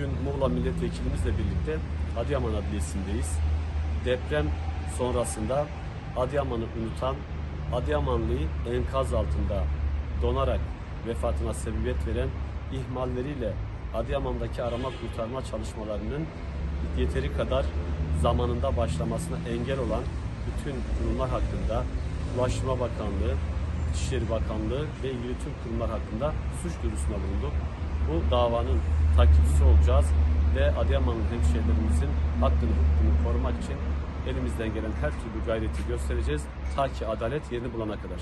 Bugün Muğla milletvekilimizle birlikte Adıyaman Adliyesi'ndeyiz. Deprem sonrasında Adıyaman'ı unutan, Adıyamanlı'yı enkaz altında donarak vefatına sebebiyet veren ihmalleriyle Adıyaman'daki arama kurtarma çalışmalarının yeteri kadar zamanında başlamasına engel olan bütün kurumlar hakkında Ulaştırma Bakanlığı, İçişleri Bakanlığı ve ilgili tüm kurumlar hakkında suç duyurusunda bulunduk. Bu davanın takipçisi olacağız ve Adıyamanlı hemşehrilerimizin hakkını hukukunu korumak için elimizden gelen her türlü gayreti göstereceğiz ta ki adalet yerini bulana kadar.